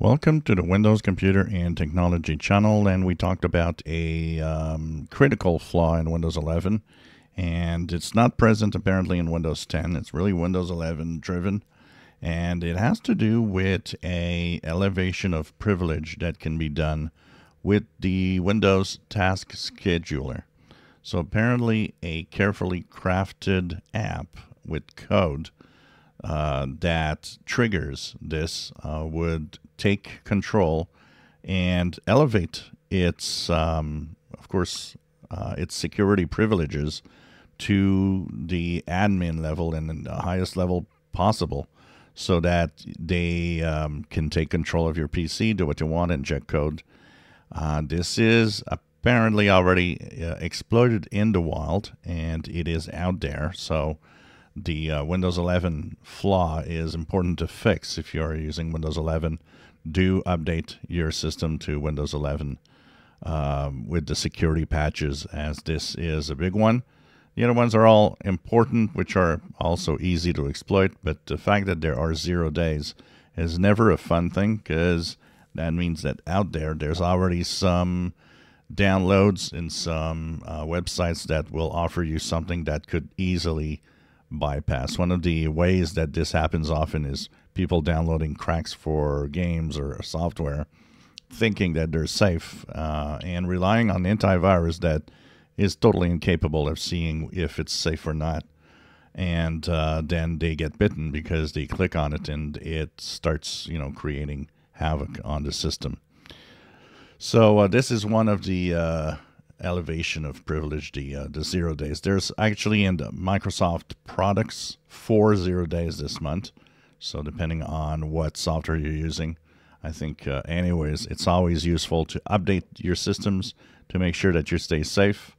Welcome to the Windows Computer and Technology channel, and we talked about a um, critical flaw in Windows 11, and it's not present apparently in Windows 10. It's really Windows 11 driven, and it has to do with a elevation of privilege that can be done with the Windows Task Scheduler. So apparently, a carefully crafted app with code uh, that triggers this uh, would take control and elevate its, um, of course, uh, its security privileges to the admin level and the highest level possible so that they um, can take control of your PC, do what you want, inject code. Uh, this is apparently already uh, exploited in the wild and it is out there. So the uh, Windows 11 flaw is important to fix if you're using Windows 11. Do update your system to Windows 11 um, with the security patches, as this is a big one. The other ones are all important, which are also easy to exploit, but the fact that there are zero days is never a fun thing because that means that out there there's already some downloads and some uh, websites that will offer you something that could easily bypass. One of the ways that this happens often is people downloading cracks for games or software, thinking that they're safe uh, and relying on antivirus that is totally incapable of seeing if it's safe or not. And uh, then they get bitten because they click on it and it starts, you know, creating havoc on the system. So uh, this is one of the uh, elevation of privilege, the uh, the zero days. There's actually in the Microsoft products four zero days this month. So depending on what software you're using, I think, uh, anyways, it's always useful to update your systems to make sure that you stay safe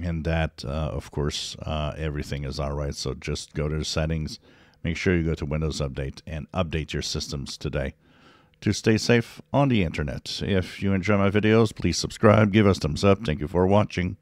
and that, uh, of course, uh, everything is all right. So just go to settings, make sure you go to Windows Update and update your systems today to stay safe on the internet. If you enjoy my videos, please subscribe, give us thumbs up. Thank you for watching.